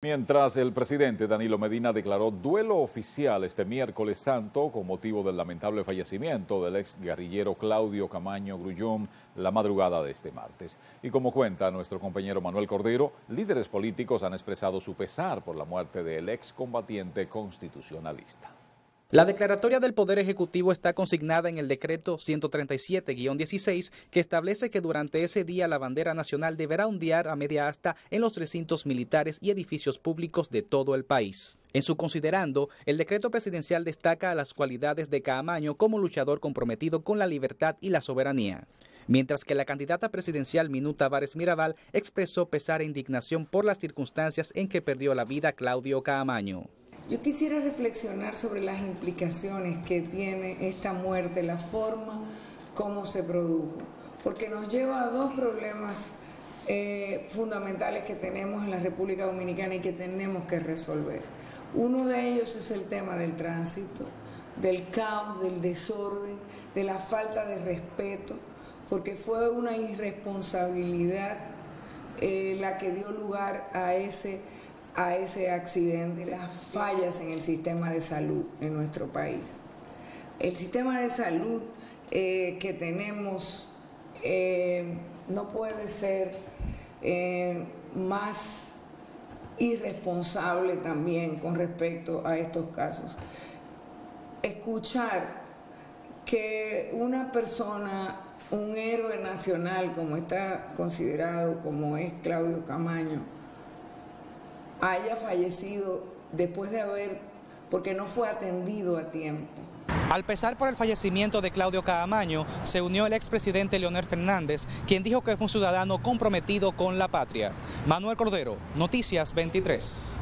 Mientras el presidente Danilo Medina declaró duelo oficial este miércoles santo con motivo del lamentable fallecimiento del ex guerrillero Claudio Camaño Grullón la madrugada de este martes. Y como cuenta nuestro compañero Manuel Cordero, líderes políticos han expresado su pesar por la muerte del ex combatiente constitucionalista. La declaratoria del Poder Ejecutivo está consignada en el decreto 137-16 que establece que durante ese día la bandera nacional deberá ondear a media asta en los recintos militares y edificios públicos de todo el país. En su considerando, el decreto presidencial destaca las cualidades de Caamaño como luchador comprometido con la libertad y la soberanía mientras que la candidata presidencial Minuta Vares Mirabal expresó pesar e indignación por las circunstancias en que perdió la vida Claudio Caamaño. Yo quisiera reflexionar sobre las implicaciones que tiene esta muerte, la forma como se produjo, porque nos lleva a dos problemas eh, fundamentales que tenemos en la República Dominicana y que tenemos que resolver. Uno de ellos es el tema del tránsito, del caos, del desorden, de la falta de respeto, porque fue una irresponsabilidad eh, la que dio lugar a ese a ese accidente, las fallas en el sistema de salud en nuestro país. El sistema de salud eh, que tenemos eh, no puede ser eh, más irresponsable también con respecto a estos casos. Escuchar que una persona, un héroe nacional como está considerado, como es Claudio Camaño, haya fallecido después de haber, porque no fue atendido a tiempo. Al pesar por el fallecimiento de Claudio Caamaño, se unió el expresidente Leonel Fernández, quien dijo que fue un ciudadano comprometido con la patria. Manuel Cordero, Noticias 23.